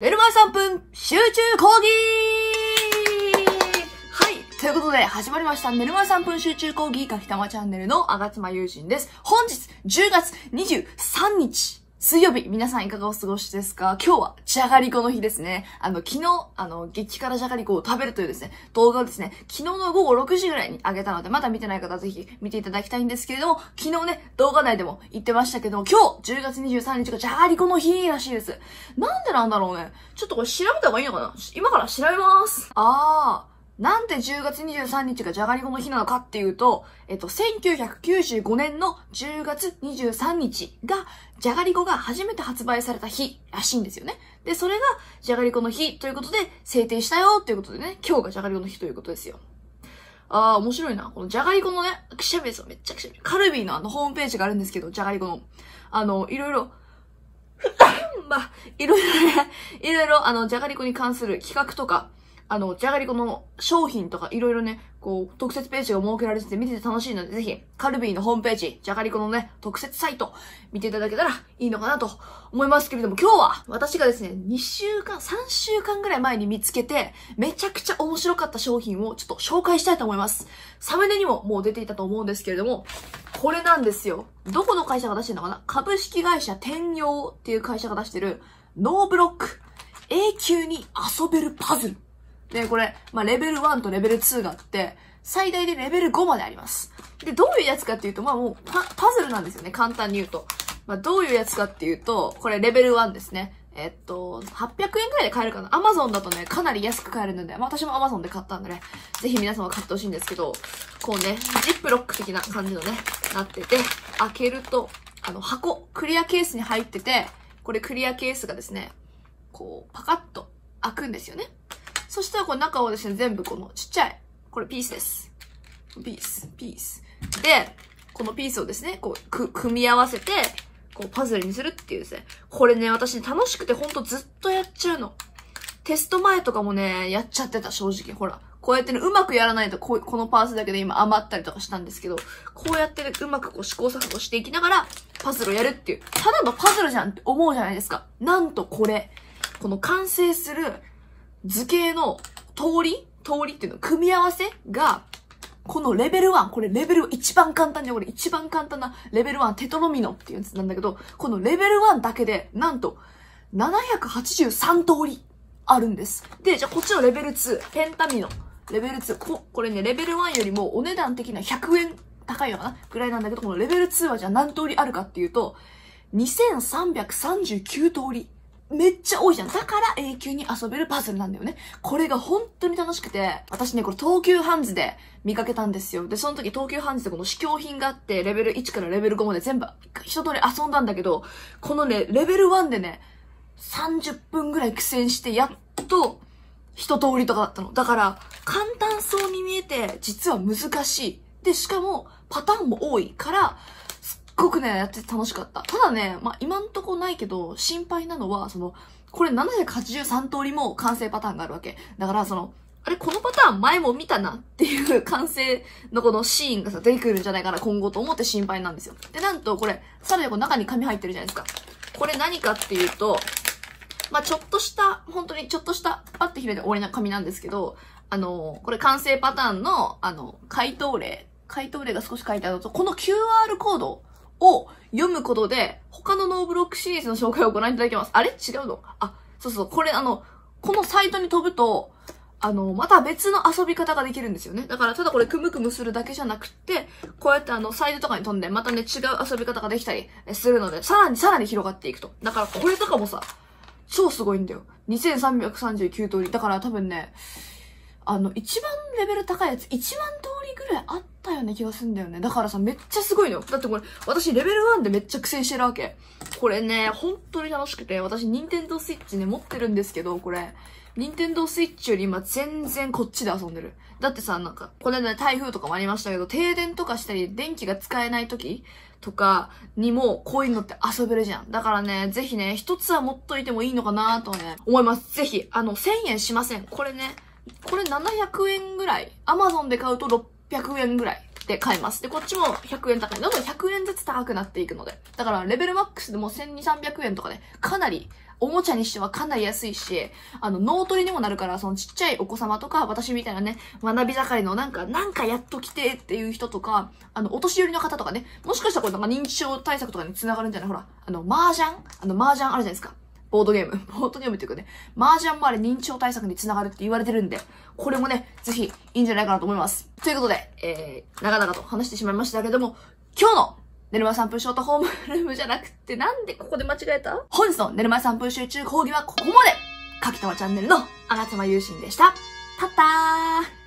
寝る前3分集中講義はい。ということで、始まりました。寝る前3分集中講義、かきたまチャンネルのあがつまゆうじんです。本日、10月23日、水曜日、皆さんいかがお過ごしですか？今日は、じゃがりこの日ですね。あの、昨日、あの、激辛じゃがりこを食べるというですね、動画をですね、昨日の午後6時ぐらいに上げたので、まだ見てない方はぜひ見ていただきたいんですけれども、昨日ね、動画内でも言ってましたけども、今日、10月23日がじゃがりこの日らしいです。なんでなんだろうね。ちょっとこれ調べた方がいいのかな？今から調べます。あー。なんで10月23日がじゃがりこの日なのかっていうと、えっと、1995年の10月23日が、じゃがりこが初めて発売された日らしいんですよね。で、それが、じゃがりこの日ということで制定したよっていうことでね、今日がじゃがりこの日ということですよ。あー、面白いな。このじゃがりこのね、くしゃべですよ。めっちゃくしゃべる。カルビーのあのホームページがあるんですけど、じゃがりこの。あの、いろいろ、まあ、いろいろね、いろいろあの、じゃがりこに関する企画とか、あの、じゃがりこの商品とかいろいろね、こう、特設ページが設けられてて見てて楽しいので、ぜひ、カルビーのホームページ、じゃがりこのね、特設サイト、見ていただけたらいいのかなと思いますけれども、今日は、私がですね、2週間、3週間ぐらい前に見つけて、めちゃくちゃ面白かった商品をちょっと紹介したいと思います。サムネにももう出ていたと思うんですけれども、これなんですよ。どこの会社が出してるのかな？株式会社テンヨーっていう会社が出してる、ノーブロック、永久に遊べるパズル。で、これ、まあ、レベル1とレベル2があって、最大でレベル5まであります。で、どういうやつかっていうと、まあもうパ、パズルなんですよね、簡単に言うと。まあ、どういうやつかっていうと、これレベル1ですね。えっと、800円くらいで買えるかな。アマゾンだとね、かなり安く買えるので、まあ私もアマゾンで買ったんでね、ぜひ皆様買ってほしいんですけど、こうね、ジップロック的な感じのね、なってて、開けると、あの、箱、クリアケースに入ってて、これクリアケースがですね、こう、パカッと開くんですよね。そしたらこの中をですね、全部このちっちゃい、これピースです。ピース、ピース。で、このピースをですね、こう、く、組み合わせて、こう、パズルにするっていうですね。これね、私楽しくてほんとずっとやっちゃうの。テスト前とかもね、やっちゃってた、正直。ほら。こうやってね、うまくやらないと、こう、このパーツだけで今余ったりとかしたんですけど、こうやってね、うまくこう試行錯誤していきながら、パズルをやるっていう。ただのパズルじゃんって思うじゃないですか。なんとこれ、この完成する図形の通り通りっていうの、組み合わせが、このレベル1、これレベル一番簡単で、これ一番簡単なレベル1、テトロミノっていうやつなんだけど、このレベル1だけで、なんと、783通りあるんです。で、じゃあこっちのレベル2、ペンタミノ。レベル2、ここれね、レベル1よりもお値段的には100円高いのかなぐらいなんだけど、このレベル2はじゃあ何通りあるかっていうと、2339通り。めっちゃ多いじゃん。だから永久に遊べるパズルなんだよね。これが本当に楽しくて、私ね、これ東急ハンズで見かけたんですよ。で、その時東急ハンズでこの試供品があって、レベル1からレベル5まで全部一通り遊んだんだけど、このね、レベル1でね、30分ぐらい苦戦して、やっと一通りとかだったの。だから、簡単そうに見えて、実は難しい。で、しかも、パターンも多いから、ごくね、やってて楽しかった。ただね、まあ、今んとこないけど、心配なのは、その、これ783通りも完成パターンがあるわけ。だから、その、あれ、このパターン前も見たなっていう 完成のこのシーンがさ、出てくるんじゃないかな、今後と思って心配なんですよ。で、なんとこれ、さらにこの中に紙入ってるじゃないですか。これ何かっていうと、まあ、ちょっとした、本当にちょっとした、パッて開いて終わりな紙なんですけど、あの、これ完成パターンの、あの、回答例、回答例が少し書いてあると、この QR コードを読むことで、他のノーブロックシリーズの紹介をご覧いただけます。あれ？違うの？あ、そうそう、これあの、このサイトに飛ぶと、あの、また別の遊び方ができるんですよね。だから、ただこれ、くむくむするだけじゃなくて、こうやってあの、サイトとかに飛んで、またね、違う遊び方ができたりするので、さらにさらに広がっていくと。だから、これとかもさ、超すごいんだよ。2339通り。だから多分ね、あの、一番レベル高いやつ、1万通りぐらいあったような気がすんだよね。だからさ、めっちゃすごいのよ。だってこれ、私レベル1でめっちゃ苦戦してるわけ。これね、本当に楽しくて、私、ニンテンドースイッチね、持ってるんですけど、これ、ニンテンドースイッチより今全然こっちで遊んでる。だってさ、なんか、これね、台風とかもありましたけど、停電とかしたり、電気が使えない時とかにも、こういうのって遊べるじゃん。だからね、ぜひね、一つは持っといてもいいのかなとね、思います。ぜひ、あの、1000円しません。これね、これ700円ぐらい。アマゾンで買うと600 600円ぐらいで買えます。で、こっちも100円高い。どんどん100円ずつ高くなっていくので。だから、レベルマックスでも1200、300円とかね、かなりおもちゃにしてはかなり安いし、あの、脳トレにもなるから、そのちっちゃいお子様とか、私みたいなね、学び盛りのなんか、なんかやっと来てっていう人とか、あの、お年寄りの方とかね、もしかしたらこれなんか認知症対策とかに繋がるんじゃない？ほら、あの、麻雀？あの、麻雀あるじゃないですか。ボードゲーム。ボードゲームっていうかね、麻雀もあれ認知症対策につながるって言われてるんで、これもね、ぜひいいんじゃないかなと思います。ということで、えー、長々と話してしまいましたけども、今日の寝る間3分ショートホームルームじゃなくて、なんでここで間違えた？本日の寝る間3分集中講義はここまでかきたまチャンネルのあがつまゆうしんでした。たったー